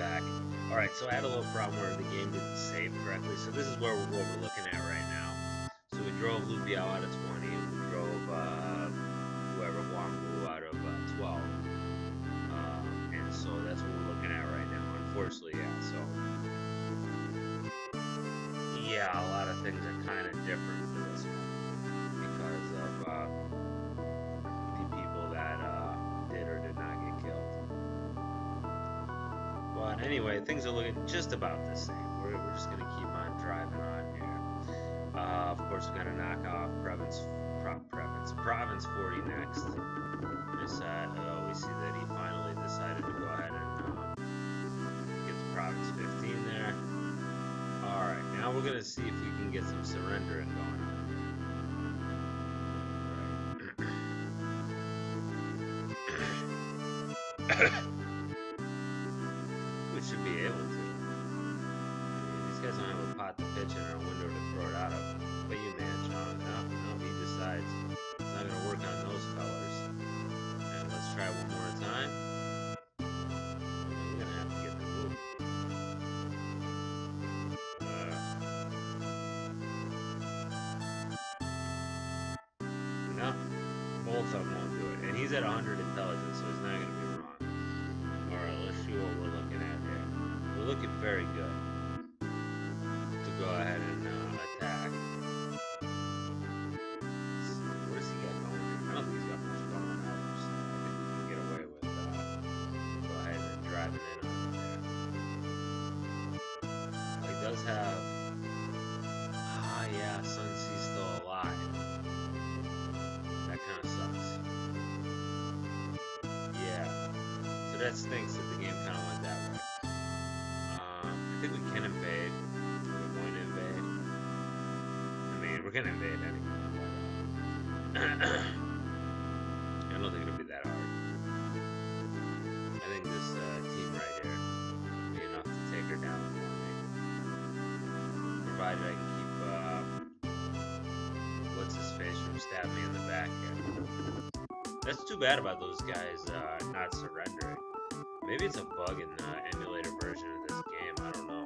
back. Alright, so I had a little problem where the game didn't save correctly, so this is where we're, what we're looking at right now. So we drove Liu Biao out of 20, and we drove uh, whoever Wang Wu out of uh, 12. Um, and so that's what we're looking at right now. Unfortunately, yeah, so... Yeah, a lot of things are kind of different anyway, things are looking just about the same. We're, we're just gonna keep on driving on here. Uh, of course, we're gonna knock off Province, Pro, Province, Province 40 next. This, uh, we see that he finally decided to go ahead and uh, get the Province 15 there. All right, now we're gonna see if we can get some surrendering going on. he's at 100 intelligence, so he's not going to be wrong. Alright, let's see what we're looking at here. We're looking very good that stinks that the game kind of went that way. Um, I think we can invade. We're going to invade. I mean, we're going to invade anyway. I don't think it'll be that hard. I think this uh, team right here will be enough to take her down for me. Provided I can keep, uh, what's his face from stabbing me in the back here. That's too bad about those guys uh, not surrendering. Maybe it's a bug in the emulator version of this game. I don't know.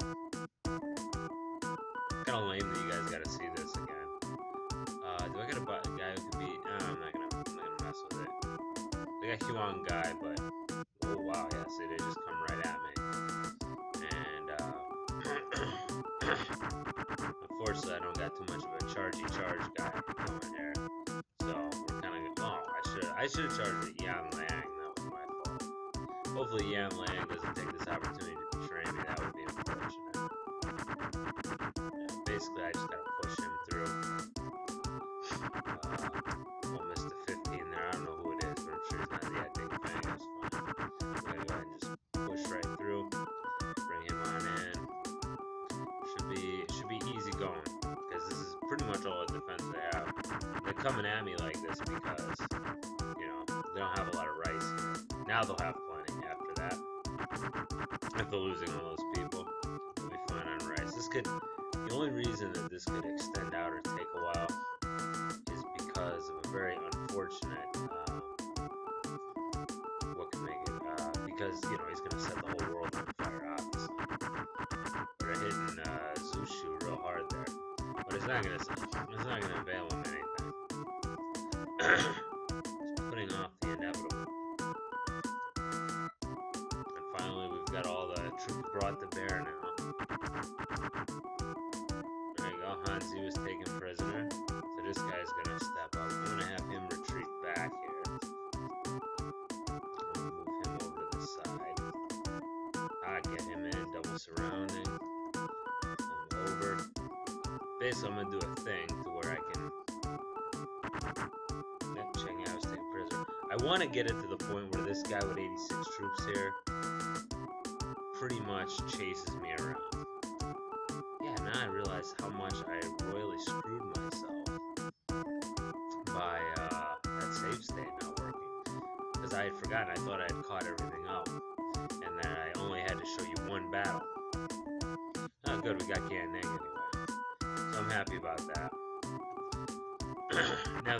Kind of lame that you guys got to see this again. Uh, do I got a guy who could be? Uh, I'm not gonna. I'm not gonna mess with it. They got Huan guy, but oh wow, yes, it did just come right at me. And uh, unfortunately, I don't got too much of a chargey charge guy going there. So we're kind of. Oh, I should. I should have charged at Yan Lang. Hopefully, Yan Lang doesn't take this opportunity to betray me. That would be unfortunate. Basically, I just gotta push him through. Uh, almost to 15 there. I don't know who it is, but I'm sure he's not the I thing. That's fine. I'm gonna go ahead and just push right through. Bring him on in. Should be should be easy going because this is pretty much all the defense they have. They're coming at me like this because you know they don't have a lot of rice. Now they'll have. If they're losing all those people, they'll be fine on rice. This could the only reason that this could extend out or take a while is because of a very unfortunate. Uh, what can make it? Uh, because you know he's gonna set the whole world on fire, obviously. They're hitting uh, Zushu real hard there, but it's not gonna. It's not gonna avail him anything. Basically, I'm gonna do a thing to where I can. Yao was taken prisoner. I want to get it to the point where this guy with 86 troops here pretty much chases me around. Yeah, now I realize how much I royally screwed myself by uh, that save state not working. Because I had forgotten, I thought I had caught everything up, and that I only had to show you one battle. Oh, good, we got Gan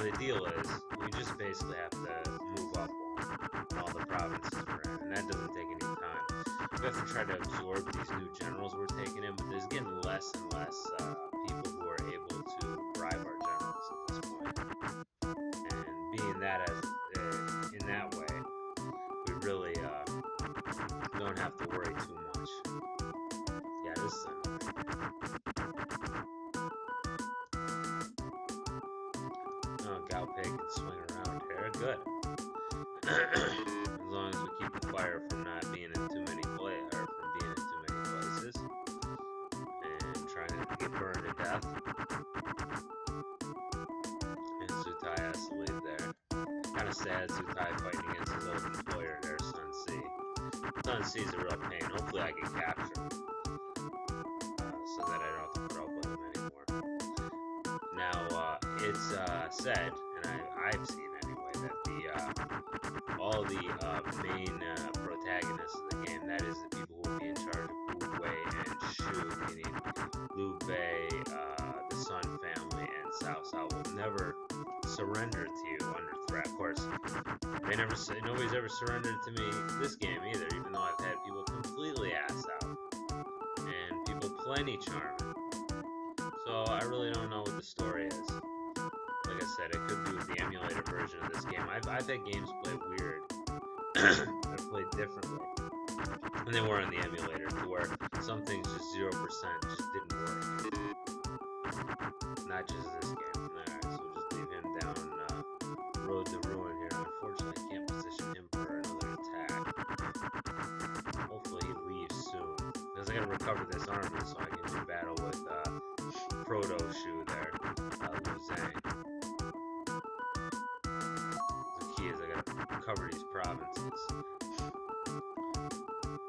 the deal is, we just basically have to move up all the provinces we're in, and that doesn't take any time. we have to try to absorb these new generals we're taking in, but there's getting less and less uh, Galpay can swing around here. Good. as long as we keep the fire from not being in too many play or from being in too many places. And trying to get burned to death. And Sutai has to leave there. Kinda sad Zutai fighting against his old employer there, Sun Ce. Sun Ce is a real pain. Hopefully I can capture him. Uh, so that I don't have to put up with him anymore. Now, uh, it's uh, said, I, I've seen anyway, that the uh, all the uh, main uh, protagonists of the game, that is the people who will be in charge of Wu Wei and Shu, meaning Liu Bei, uh, the Sun family, and Cao Cao, will never surrender to you under threat. Of course, they never, nobody's ever surrendered to me this game either, even though I've had people completely ass out and people plenty charming. So I really don't know what the story is. I said, it could be with the emulator version of this game. I've, I've had games play weird. They're played differently. And they were on the emulator to where some things just 0% just didn't work. Not just this game. Alright, so just leave him down uh, Road to Ruin here. Unfortunately, I can't position him for another attack. Hopefully he leaves soon. Because I gotta recover this armor so I can do battle with uh, Proto Shoe there, uh, cover these provinces.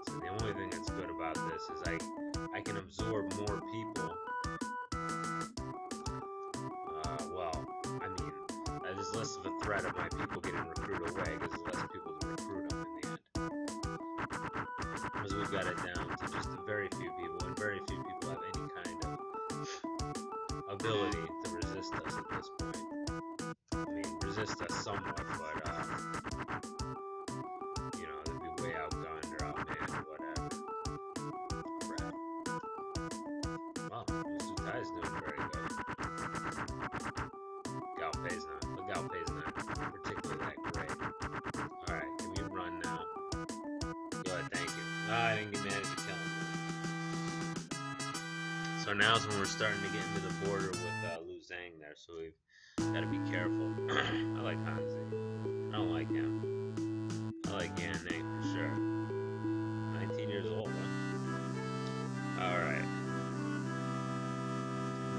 So the only thing that's good about this is I I can absorb more people. Uh, well, I mean, that is less of a threat of my people getting recruited away because there's less people to recruit them in the end. Because we've got it down to just very few people, and very few people have any kind of ability to resist us at this point. I mean, resist us somewhat, but uh, I didn't get to kill him. So now's when we're starting to get into the border with uh, Liu Zhang there, so we've got to be careful. I like Hanzi. I don't like him. I like Yan for sure. 19 years old, huh? Alright.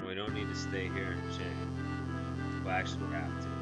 We don't need to stay here in Chang. Well, actually, we have to.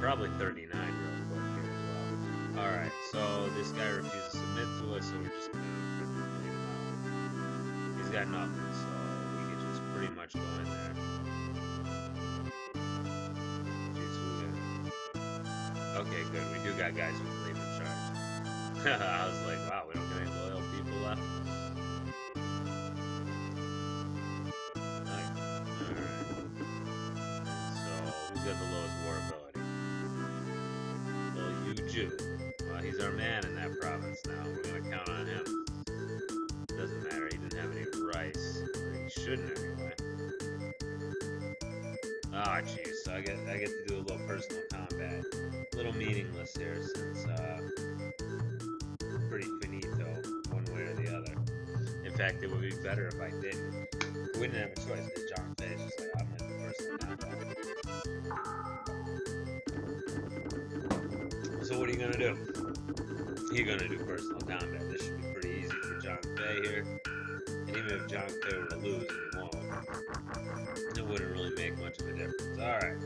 Probably 39 real quick here as well. Alright, so this guy refuses to submit to us, so we're just gonna leave him out. He's got nothing, so we can just pretty much go in there. Jeez, Okay, good. We do got guys who can leave in charge. I was like, wow, we don't got any loyal people left. Ah, jeez. So I get I get to do a little personal combat. A little meaningless here since uh pretty finito one way or the other. In fact, it would be better if I didn't. We didn't have a choice because Zhang Fei's just like, I'm gonna do personal combat. So what are you gonna do? You're gonna do personal combat. This should be pretty easy for Zhang Fei here. And even if Zhang Fei were to lose, he won't, it wouldn't really make much of a difference. Alright.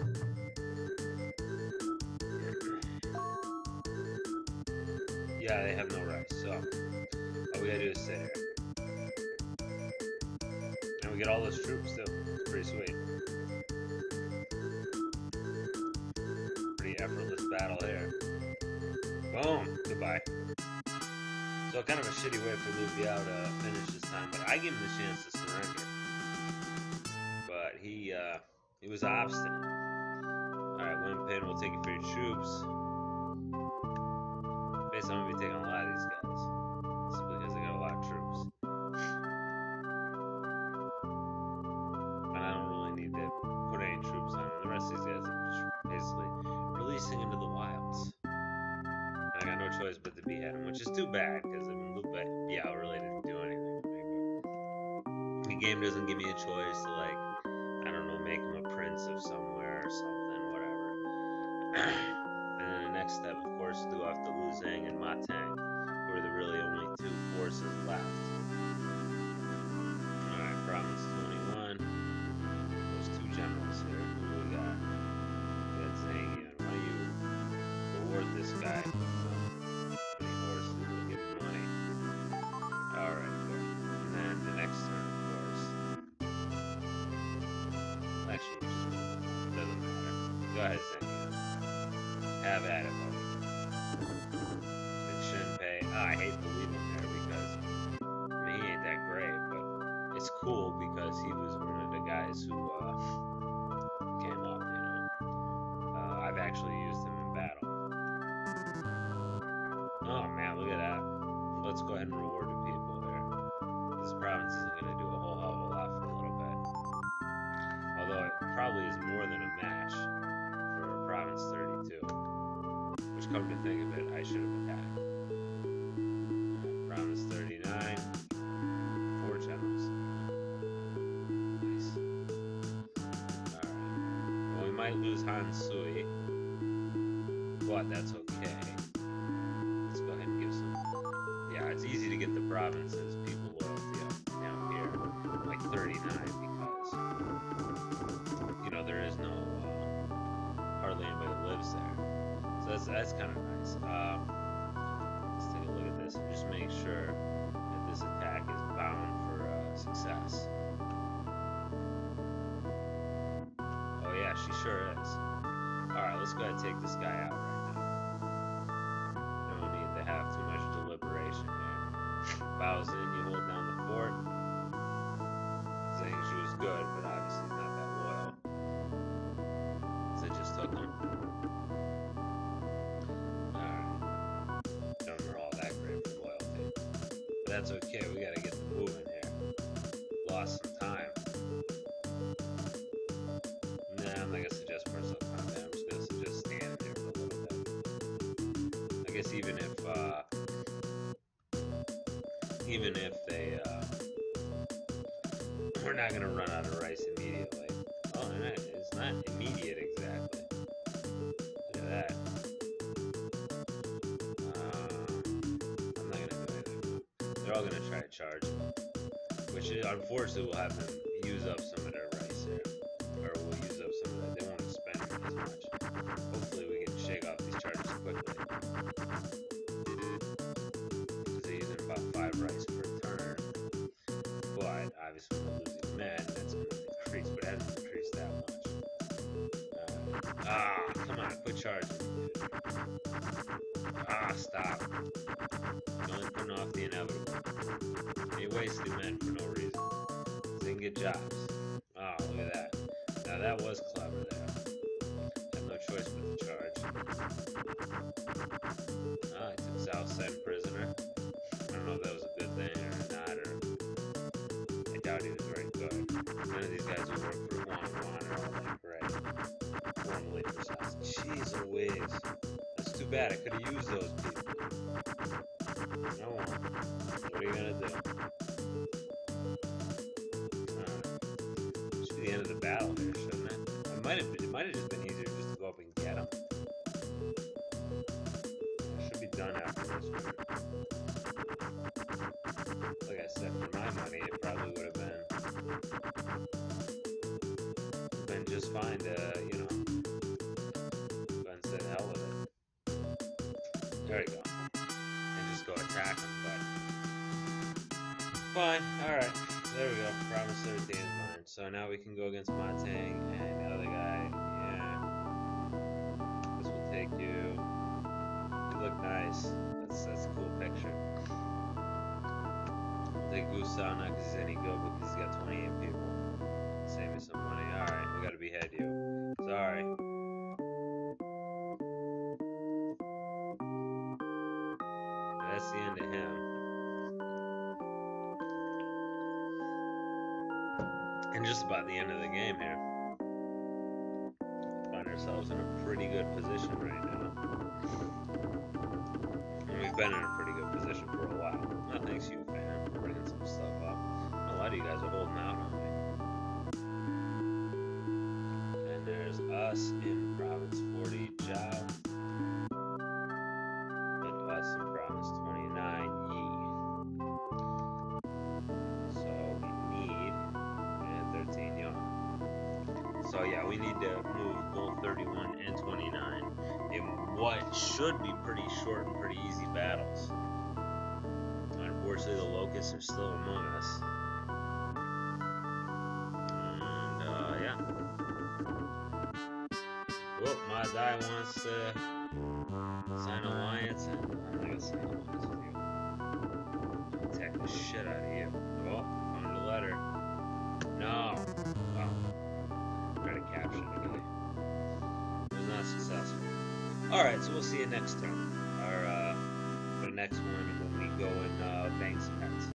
Yeah, they have no rice, so all we gotta do is sit here. And we get all those troops too. It's pretty sweet. Pretty effortless battle here. Boom! Goodbye. So kind of a shitty way for Liu Biao to finish this time, but I give him the chance to obstinate. Alright, Wen Pin will take it for your troops. Basically, I'm gonna be taking a lot of these guys. Simply because they got a lot of troops. And I don't really need to put any troops on them. The rest of these guys are just basically releasing into the wilds. And I got no choice but to behead him, which is too bad, because I mean, Luke, yeah, really didn't do anything to the game doesn't give me a choice to, like, I of somewhere or something, whatever. and then the next step, of course, do off the Liu Zhang and Ma Teng, who are the really only two forces left. Alright, province 21. Those two generals here. Who we got? Got Zhang Why you reward this guy Have at it, buddy. And Shinpei. Oh, I hate to leave him there because I mean he ain't that great, but it's cool because he was one of the guys who uh, came up. You know, uh, I've actually used him in battle. Oh man, look at that. Let's go ahead and reward the people here. This province isn't going to do a whole hell of a lot for a little bit. Although it probably is come to think of it, I should have attacked. Uh, province 39. Four generals. Nice. Alright. Well, we might lose Han Sui. But that's okay. Success. Oh yeah, she sure is. Alright, let's go ahead and take this guy out right now. No need to have too much deliberation here. Bows in, you hold down the fort. Saying she was good, but obviously not that loyal. So just took him. Alright. Are all that great for loyalty. But that's okay, guess even if, uh, even if they, uh, we're not gonna run out of rice immediately. Oh, it's not immediate exactly. Look at that. Uh, I'm not gonna do anything. They're all gonna try to charge. Which is, unfortunately will have them use up some dude. Ah, stop. Only putting off the inevitable. You wasted men for no reason. Didn't get jobs. Oh, look at that. Now that was clever there. Had no choice but to charge. Ah, I took Southside prisoner. I don't know if that was a good thing or not, or I doubt he was very good. None of these guys who work for all that Formally for South. Jeez Louise. That's too bad. I could have used those people. No one. What are you gonna do? Uh, should be the end of the battle here, shouldn't it? It might have. Been it might have just been easier just to go up and get him. It should be done after this one. Like I said, for my money, it probably would have been been just fine to, Fine, alright. There we go. Province 13 is mine. So now we can go against Ma Teng and the other guy. Yeah. This will take you. You look nice. That's, that's a cool picture. Take Gusana because he's any good because he's got 28 people. Save me some money. Alright, we gotta behead you. Sorry. That's the end of him. And just about the end of the game here. Find ourselves in a pretty good position right now. And we've been in a pretty good position for a while. Thanks you, fan, for bringing some stuff up. A lot of you guys are holding out on me. And there's us in So yeah, we need to move both 31 and 29 in what should be pretty short and pretty easy battles. Unfortunately, the locusts are still among us. And, uh, yeah. Well, my guy wants to sign alliance, I'm gonna sign alliance with you. Attack the shit out of you. unfortunately. It was not successful. Alright, so we'll see you next time. Our, uh, the next one when we go and uh, bang some heads.